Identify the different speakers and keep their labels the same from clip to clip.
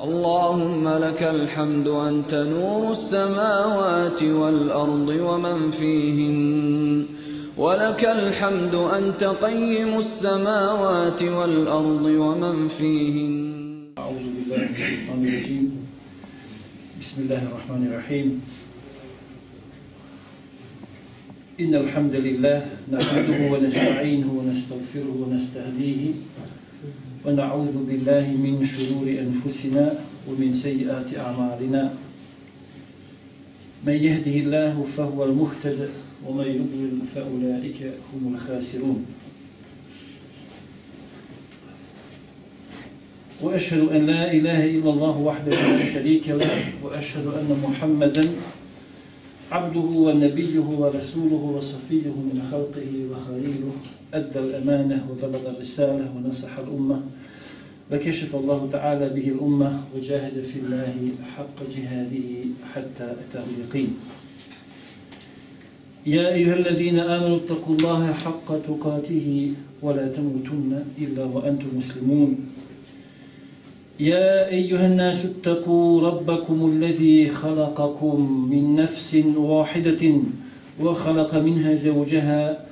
Speaker 1: اللهم لك الحمد أنت نور السماوات والأرض ومن فيهن. ولك الحمد أنت قيم السماوات والأرض ومن فيهن.
Speaker 2: أعوذ بالله من الشيطان الرجيم. بسم الله الرحمن الرحيم. إن الحمد لله نحمده ونستعينه ونستغفره ونستهديه. ونعوذ بالله من شرور أنفسنا ومن سيئات أعمالنا. من يهده الله فهو المهتد ومن يضلل فأولئك هم الخاسرون. وأشهد أن لا إله إلا الله وحده لا شريك له وأشهد أن محمدا عبده ونبيه ورسوله وصفيه من خلقه وخليله. أدى الأمانة وبلغ الرسالة ونصح الأمة. وكشف الله تعالى به الأمة وجاهد في الله حق جهاده حتى أتاه اليقين. يا أيها الذين آمنوا اتقوا الله حق تقاته ولا تموتن إلا وأنتم مسلمون. يا أيها الناس اتقوا ربكم الذي خلقكم من نفس واحدة وخلق منها زوجها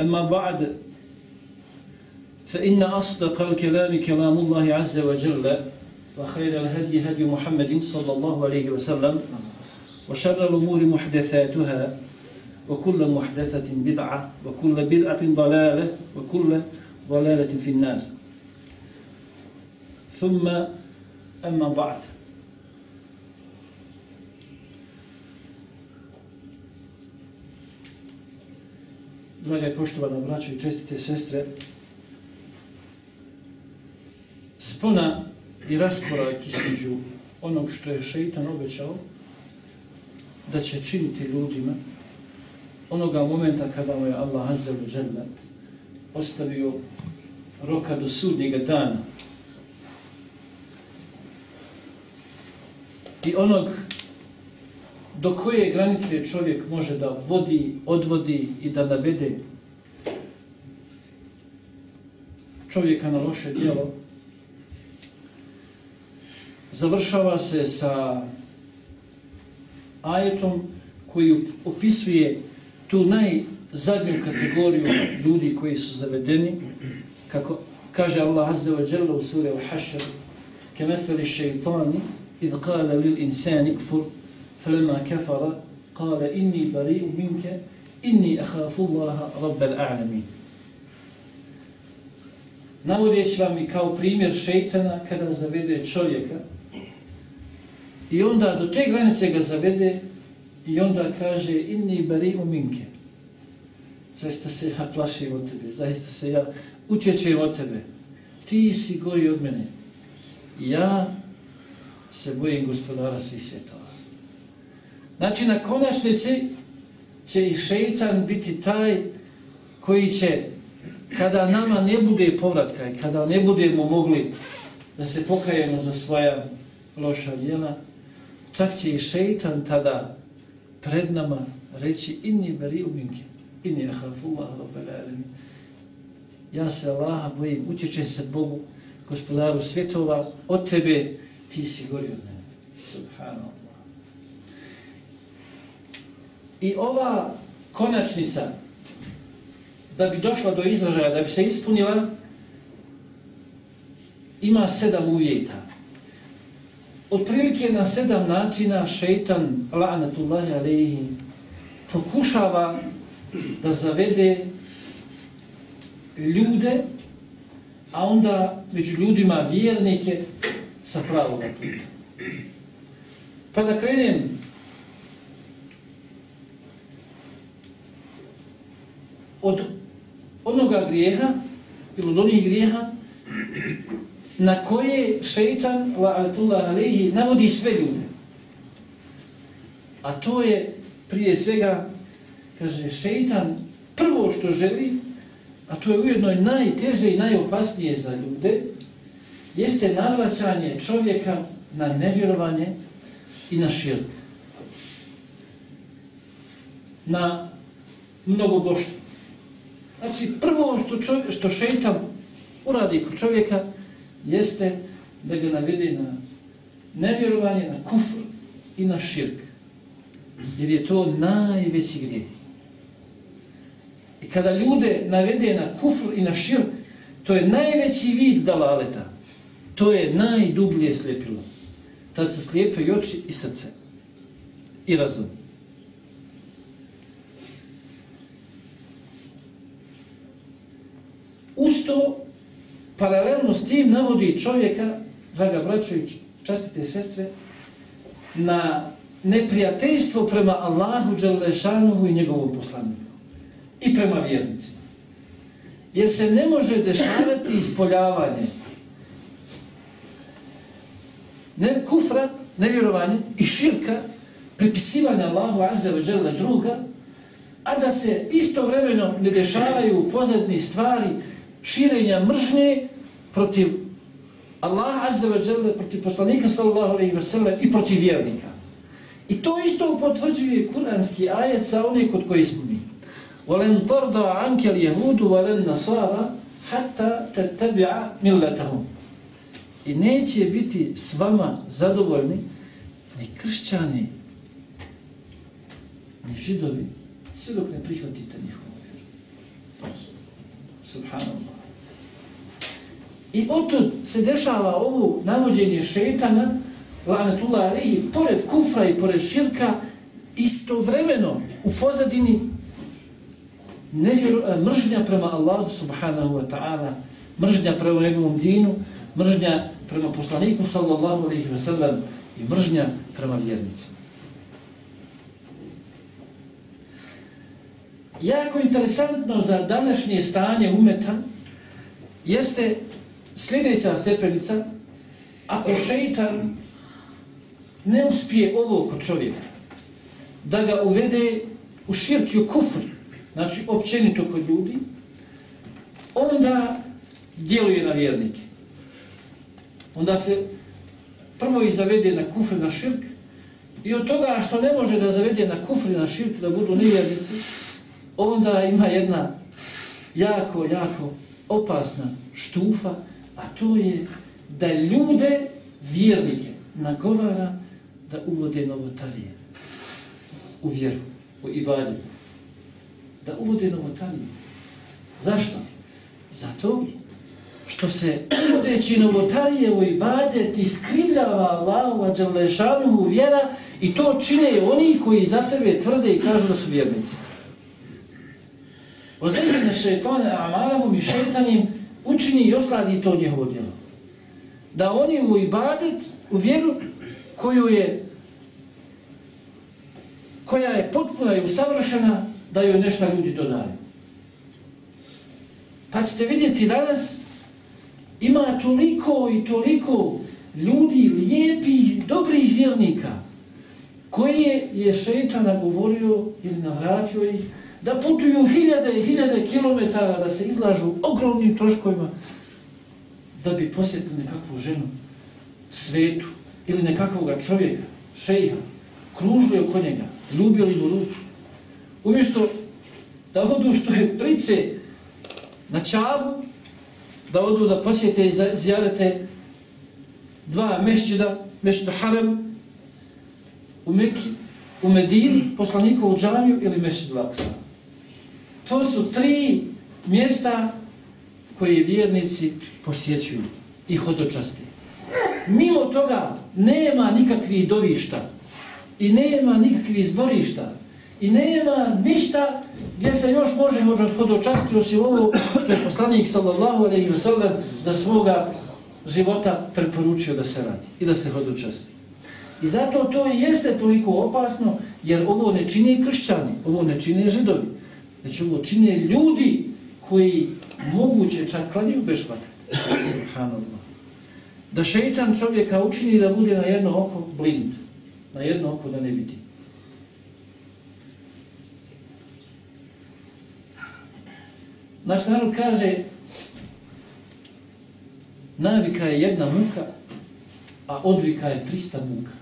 Speaker 2: أما بعد فإن أصدق الكلام كلام الله عز وجل وخير الهدي هدي محمد صلى الله عليه وسلم وشر الأمور محدثاتها وكل محدثة بدعة وكل بدعة ضلالة وكل ضلالة في النار. ثم أما بعد. Draga i poštovana braćo i čestite sestre, spona i raskorak između onog što je šeitan obećao da će činiti ljudima onoga momenta kada mu je Allah Azza wa Jalla ostavio roka do sudnjega dana. I onog do koje granice čovjek može da vodi, odvodi i da navede čovjeka na loše djelo, završava se sa ajetom koji opisuje tu najzadnju kategoriju ljudi koji su zavedeni, kako kaže Allah Azza wa Jalla u suri Al-Hashr, kemethali šeitani, idh kala lil insani kfur, فلما كفر قال إني بريء منك إني أخاف الله رب الأعلمين Navodeći vam i kao primjer šeitana kada zavede čovjeka i onda do te granice ga zavede i onda kaže inni bari u minke. Zaista se ja plašim od tebe, zaista se ja utječem od tebe. Ti si gori od mene. Ja se bojim gospodara svih svjetova. Znači, na konačnici će i šeitan biti taj koji će, kada nama ne bude povratka i kada ne budemo mogli da se pokajemo za svoja loša djela, čak će i šeitan tada pred nama reći inni bari uminke, inni ahafullah rabbalalim. Ja se Allaha bojim, utječem se Bogu, gospodaru svjetova, od tebe ti si gori od mene. Subhanallah. I ova konačnica, da bi došla do izražaja, da bi se ispunila, ima sedam uvjeta. Otprilike na sedam načina šeitan, la'anatullahi alaihi, pokušava da zavede ljude, a onda među ljudima vjernike sa pravog puta. Pa da krenem od onoga grijeha, ili od onih grijeha, na koje šeitan la'atullah alaihi navodi sve ljude. A to je prije svega, kaže, šeitan prvo što želi, a to je ujedno najteže i najopasnije za ljude, jeste navlačanje čovjeka na nevjerovanje i na širk. Na mnogo mnogoboštvo. Znači, prvo ono što, čovjek, što šeitan uradi kod čovjeka jeste da ga navede na nevjerovanje, na kufr i na širk. Jer je to najveći grijeh. I kada ljude navede na kufr i na širk, to je najveći vid dalaleta. To je najdublje slijepilo. Tad su slijepe i oči i srce. I razum. Usto, paralelno s tim navodi čovjeka, draga braćović, častite sestre, na neprijateljstvo prema Allahu Đalešanuhu i njegovom poslaniku. I prema vjernicima. Jer se ne može dešavati ispoljavanje ne kufra, nevjerovanje i širka, pripisivanja Allahu Azza wa Jalla druga, a da se istovremeno ne dešavaju pozadni stvari širenja mržnje protiv Allah Azza wa Jalla, protiv poslanika sallallahu alaihi wa sallam i protiv vjernika. I to isto potvrđuje kuranski ajet sa onih kod koji smo mi. وَلَنْ تَرْضَ عَنْكَ الْيَهُودُ وَلَنْ نَصَارَ حَتَّى تَتَّبِعَ مِلَّتَهُمْ I neće biti s vama zadovoljni ni kršćani, ni židovi, sve dok ne prihvatite njihovu vjeru. Subhanallah. I otud se dešava ovo navođenje šetana, lanetullah alihi, pored kufra i pored širka, istovremeno u pozadini nevjeru, e, mržnja prema Allahu subhanahu wa ta'ala, mržnja prema njegovom dinu, mržnja prema poslaniku sallallahu alaihi wa sallam i mržnja prema vjernicima. Jako interesantno za današnje stanje umeta jeste sljedeća stepenica ako šeitan ne uspije ovo kod čovjeka da ga uvede u širki, u kufr, znači općenito kod ljudi, onda djeluje na vjernike. Onda se prvo i zavede na kufr na širk i od toga što ne može da zavede na kufr na širk da budu nevjernici, onda ima jedna jako, jako opasna štufa, a to je da ljude, vjernike, nagovara da uvode novotarije u vjeru, u ibadet. Da uvode novotarije. Zašto? Zato što se uvodeći novotarije u ibadet iskrivljava Allahu a u vjera i to čine oni koji za sebe tvrde i kažu da su vjernici. O zemljene šeitane amalahum i šeitanim učini i osladi to njihovo djelo. Da oni mu ibadet, u vjeru koju je koja je potpuna i usavršena, da joj nešto ljudi dodaju. Pa ćete vidjeti danas ima toliko i toliko ljudi, lijepih, dobrih vjernika, koje je šeitan govorio ili navratio ih, da putuju hiljade i hiljade kilometara, da se izlažu ogromnim troškovima, da bi posjetili nekakvu ženu, svetu, ili nekakvog čovjeka, šeha, kružili oko njega, ljubili mu ruku. Umjesto da odu što je price na čabu, da odu da posjete i zjarete dva mešćida, mešćida Harem u Mekki, u Medini, poslanikovu džamiju ili mešćid Laksa. To su tri mjesta koje vjernici posjećuju i hodočasti. Mimo toga nema nikakvih dovišta i nema nikakvih zborišta i nema ništa gdje se još može hodočastiti osim ovo što je poslanik sallallahu alaihi wa sallam za svoga života preporučio da se radi i da se hodočasti. I zato to i jeste toliko opasno jer ovo ne čini kršćani, ovo ne čini židovi, već ovo čine ljudi koji moguće čak klanjuju bez vakat. da šeitan čovjeka učini da bude na jedno oko blind, na jedno oko da ne vidi. Naš narod kaže, navika je jedna muka, a odvika je 300 muka.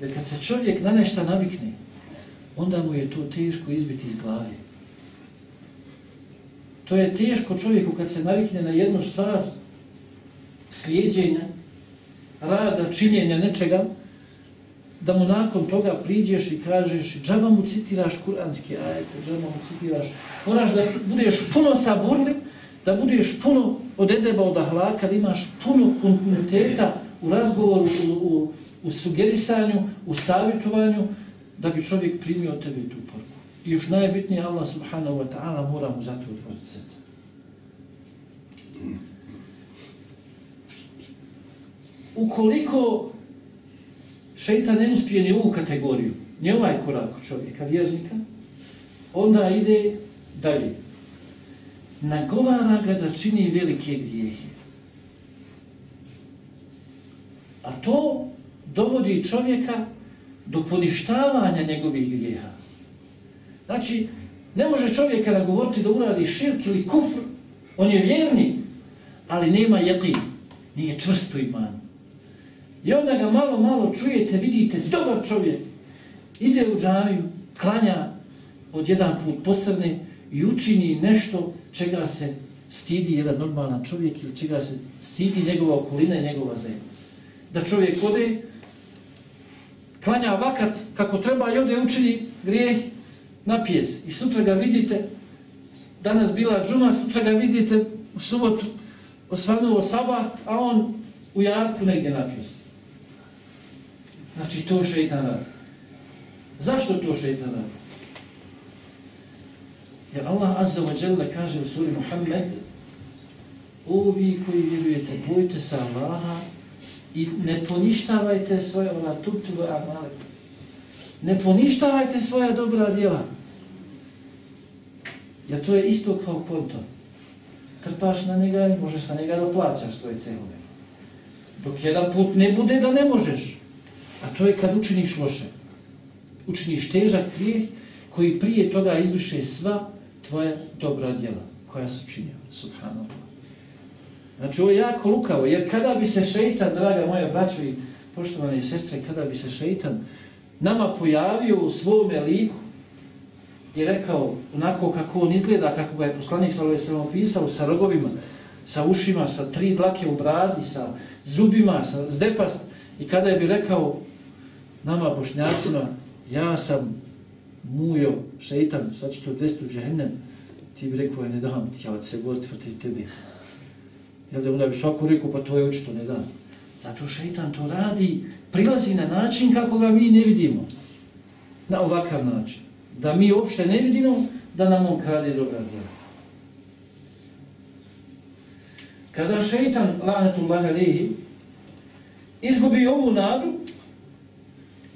Speaker 2: Jer kad se čovjek na nešto navikne, onda mu je to teško izbiti iz glave. To je teško čovjeku kad se navikne na jednu stvar slijedjenja, rada, činjenja nečega, da mu nakon toga priđeš i kažeš džaba mu citiraš kuranski ajete, džaba mu citiraš, moraš da budeš puno saburni, da budeš puno od edeba, od ahlaka, da imaš puno kontinuiteta u razgovoru, u, u, u sugerisanju, u savjetovanju, da bi čovjek primio tebe tu. I još najbitnije, Allah subhanahu wa ta'ala mora mu zato otvoriti srce. Ukoliko šeitan ne uspije ni ovu kategoriju, ni ovaj korak čovjeka, vjernika, onda ide dalje. Nagovara ga da čini velike grijehe. A to dovodi čovjeka do poništavanja njegovih grijeha. Znači, ne može čovjeka nagovoriti da uradi širk ili kufr, on je vjerni, ali nema jeqin, nije čvrsto iman. I onda ga malo, malo čujete, vidite, dobar čovjek, ide u džaviju, klanja od jedan put posrne i učini nešto čega se stidi jedan normalan čovjek ili čega se stidi njegova okolina i njegova zajednica. Da čovjek ode, klanja vakat kako treba i ode učini grijeh na pjes. I sutra ga vidite, danas bila džuma, sutra ga vidite u subotu osvanuo saba, a on u jarku negdje na pjes. Znači to šeitan radi. Zašto to šeitan radi? Jer Allah Azza wa Jalla kaže u suri Muhammed Ovi koji vjerujete, bojte se Allaha i ne poništavajte svoje ona tuptuva amale. Ne poništavajte svoja dobra djela. Jer to je isto kao konto. Trpaš na njega i možeš sa njega da plaćaš svoje cehove. Dok jedan put ne bude da ne možeš. A to je kad učiniš loše. Učiniš težak grijeh koji prije toga izbriše sva tvoja dobra djela koja su činjava. Subhanallah. Znači ovo je jako lukavo, jer kada bi se šeitan, draga moja braćo i poštovane sestre, kada bi se šeitan nama pojavio u svome liku i rekao onako kako on izgleda, kako ga je poslanik sa se opisao, sa rogovima, sa ušima, sa tri dlake u bradi, sa zubima, sa zdepast, i kada je bi rekao nama bošnjacima, ja sam mujo, šeitan, sad ću to desiti u džehennem, ti bi rekao, ne dam ti, ja se govoriti protiv tebi. Jel da onda bi svako rekao, pa to je očito, ne dam. Zato šeitan to radi, prilazi na način kako ga mi ne vidimo. Na ovakav način. Da mi uopšte ne vidimo da nam on krade dobra djela. Kada šeitan, lanetullahi alihi, izgubi ovu nadu,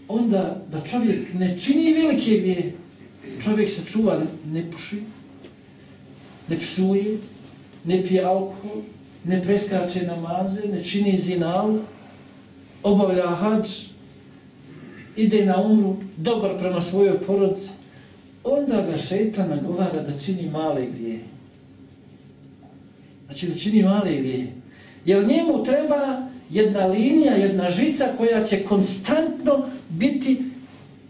Speaker 2: onda da čovjek ne čini velike gdje čovjek se čuva, ne puši, ne psuje, ne pije alkohol, ne preskače namaze, ne čini zinal, obavlja hađ, ide na umru, dobar prema svojoj porodci, onda ga šeitan nagovara da čini male grije. Znači da čini male grije. Jer njemu treba jedna linija, jedna žica koja će konstantno biti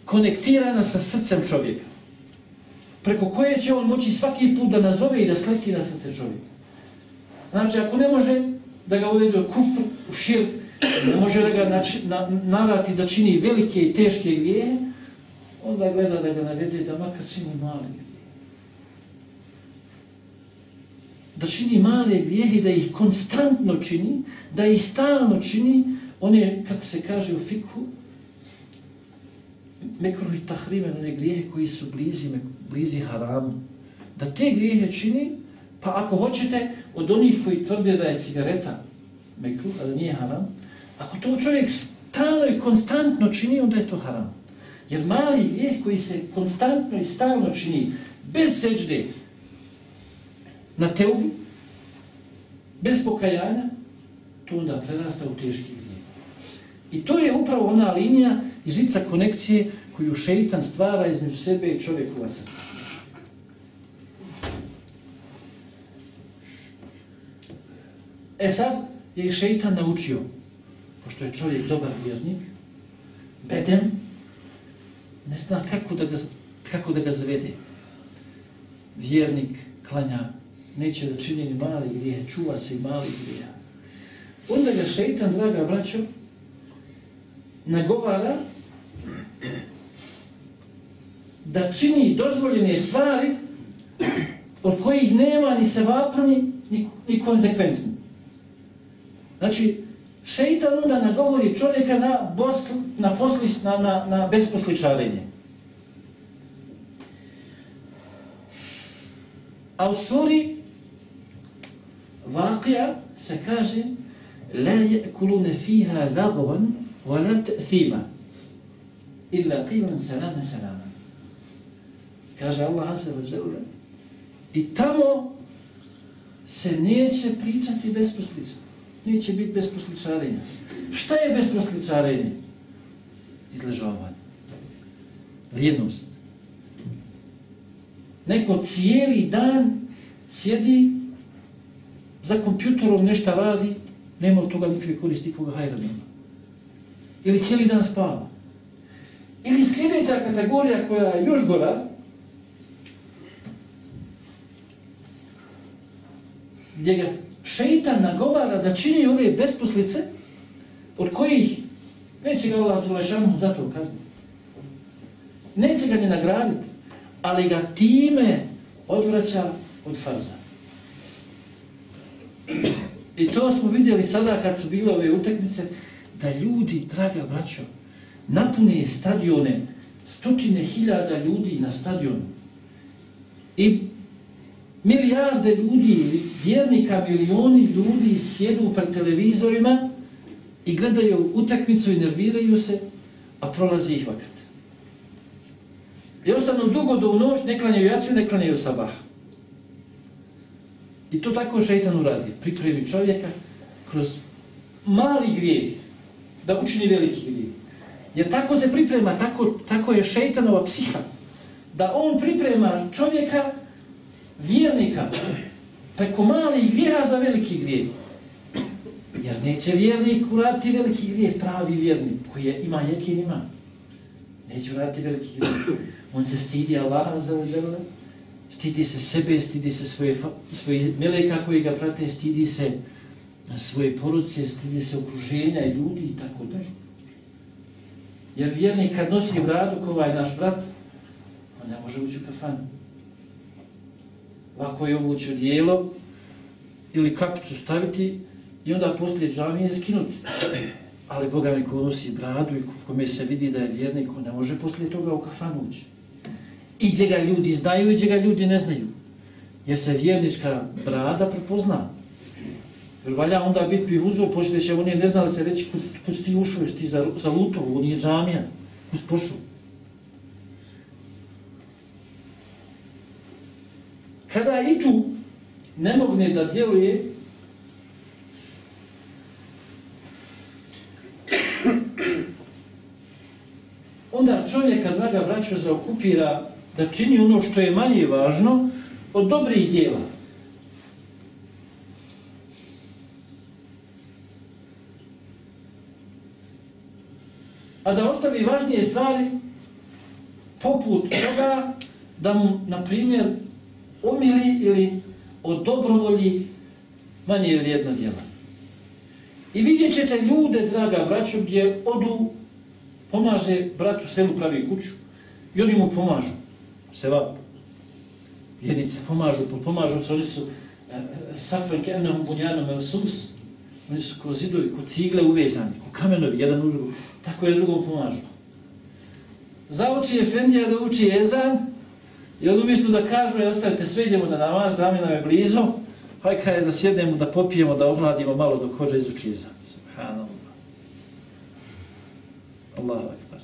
Speaker 2: konektirana sa srcem čovjeka. Preko koje će on moći svaki put da nazove i da sleti na srce čovjeka. Znači, ako ne može da ga uvede u kufr, u širk, ne može da ga nači, na, narati da čini velike i teške grije, onda gleda da ga navede da makar čini mali. Da čini male grijehe, da ih konstantno čini, da ih stalno čini, one, kako se kaže u fiku, mekruhi tahrimen, one grijehe koji su blizi, blizi haramu. Da te grijehe čini, pa ako hoćete, od onih koji tvrde da je cigareta mekru, a da nije haram, ako to čovjek stalno i konstantno čini, onda je to haram. Jer mali grijeh koji se konstantno i stalno čini, bez seđde, na teubi, bez pokajanja, to onda prerasta u teški grijeh. I to je upravo ona linija i žica konekcije koju šeitan stvara između sebe i čovjekova srca. E sad je i šeitan naučio, pošto je čovjek dobar vjernik, bedem, ne zna kako da ga, kako da ga zavede. Vjernik klanja, neće da čini ni mali grije, čuva se i mali grije. Onda ga šeitan, draga braćo, nagovara da čini dozvoljene stvari od kojih nema ni sevapani, ni, ni konsekvencni. Znači, šeitan onda nagovori čovjeka na, bosl, na, posli, na, na, na besposličarenje. A u suri Vakija se kaže La je'kulune fiha lagovan wa la t'thima illa qilan salama salama. Kaže Allah Azza wa Jalla i tamo se neće pričati besposlicama neće biti besposličarenja. Šta je besposličarenje? Izležovanje. Lijednost. Neko cijeli dan sjedi za kompjuterom nešto radi, nema od toga nikakve koristi koga hajra nema. Ili cijeli dan spava. Ili sljedeća kategorija koja je još gora, gdje ga šeitan nagovara da čini ove besposlice od kojih neće ga Allah Đelešanu za to kazni. Neće ga ni nagraditi, ali ga time odvraća od farza. I to smo vidjeli sada kad su bile ove utakmice, da ljudi, draga braćo, napune stadione, stotine hiljada ljudi na stadionu. I milijarde ljudi, vjernika, milioni ljudi sjedu pred televizorima i gledaju utakmicu i nerviraju se, a prolazi ih vakat. I ostanu dugo do u noć, ne klanjaju jaci, ne klanjaju sabah. I to tako šeitan uradi. Pripremi čovjeka kroz mali grijeh da učini veliki grijeh. Jer tako se priprema, tako, tako je šeitanova psiha. Da on priprema čovjeka vjernika preko malih grijeha za veliki grijeh. Jer neće vjernik uraditi veliki grijeh, pravi vjernik, koji je, ima jekin ima. Neće uraditi veliki grijeh. On se stidi Allaha za uđele, stidi se sebe, stidi se svoje, svoje meleka koji ga prate, stidi se svoje poruce, stidi se okruženja i ljudi i tako dalje. Jer vjernik kad nosi bradu, kao ovaj naš brat, on ne može ući u kafanu lako je obući odijelo ili kapicu staviti i onda poslije džavije skinuti. Ali Boga mi ko nosi bradu i kome se vidi da je vjernik, on ne može poslije toga u kafanu ući. I gdje ga ljudi znaju i gdje ga ljudi ne znaju. Jer se vjernička brada prepozna. Jer valja onda biti bi uzor, počne će oni ne znali se reći kud, kud ti ušao, jesi ti za, za lutovu, on je džamija, kud pošao. Kada i tu ne mogne da djeluje, onda čovjeka, draga braćo, zaokupira da čini ono što je manje važno od dobrih djela. A da ostavi važnije stvari poput toga da mu, na primjer, umili ili od dobrovolji manje vrijedna djela. I vidjet ćete ljude, draga braću, gdje odu, pomaže bratu selu pravi kuću i oni mu pomažu. Seva, vjernice pomažu, pomažu, oni su e, e, safel kemnehom bunjanom el sums. oni su ko zidovi, ko cigle uvezani, ko kamenovi, jedan u drugu. tako je drugom pomažu. Zauči Efendija da uči Ezan, I on umjesto da kažu, je ostavite sve, idemo na namaz, rami nam je blizu, haj je da sjednemo, da popijemo, da omladimo malo dok hođe izuči iza. Subhanallah. Allahu akbar.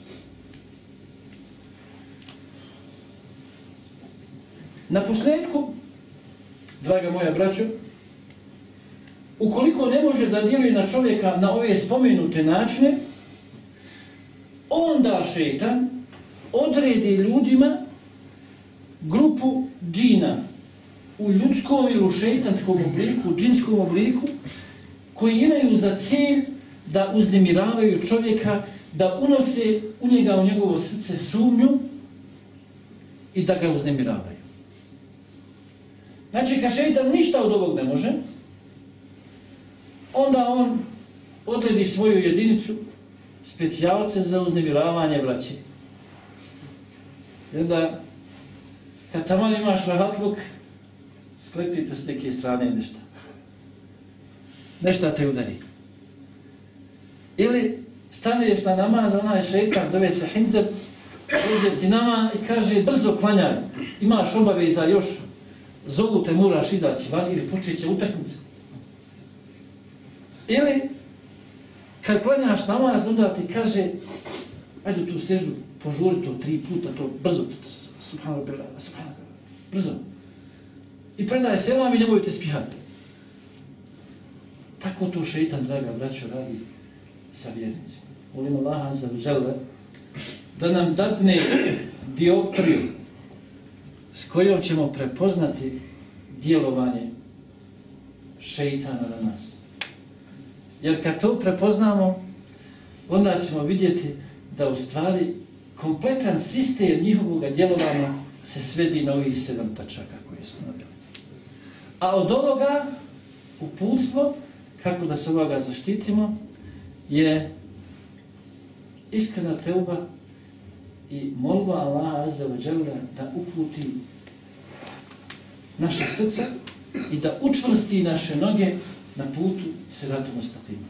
Speaker 2: Na posljedku, draga moja braćo, ukoliko ne može da djeluje na čovjeka na ove spomenute načine, onda šetan odredi ljudima grupu džina u ljudskom ili u šeitanskom obliku, u džinskom obliku, koji imaju za cilj da uznemiravaju čovjeka, da unose u njega, u njegovo srce sumnju i da ga uznemiravaju. Znači, kad šeitan ništa od ovog ne može, onda on odledi svoju jedinicu specijalce za uznemiravanje braće. I onda, kad tamo imaš rahatluk, sklepite s neke strane nešto. Nešto te udari. Ili staneš na namaz, onaj šeitan, zove se Hinzeb, uze ti nama i kaže, brzo klanjaj, imaš obaveza još, zovu te, moraš izaći van ili počet će utakmice. Ili, kad klanjaš namaz, onda ti kaže, ajde tu seždu, požuri to tri puta, to brzo, subhanu bila, subhanu bila, brzo. I predaje selam i nemojte spihati. Tako to šeitan, draga braćo, radi sa vjernicima. Molim Allah za žele da nam dadne dioptriju s kojom ćemo prepoznati djelovanje šeitana na nas. Jer kad to prepoznamo, onda ćemo vidjeti da u stvari kompletan sistem njihovog djelovanja se svedi na ovih sedam tačaka koje smo nabili. A od ovoga uputstvo, kako da se ovoga zaštitimo, je iskrena teuba i molba Allaha Azza wa Jalla da uputi naše srce i da učvrsti naše noge na putu siratu ostatima.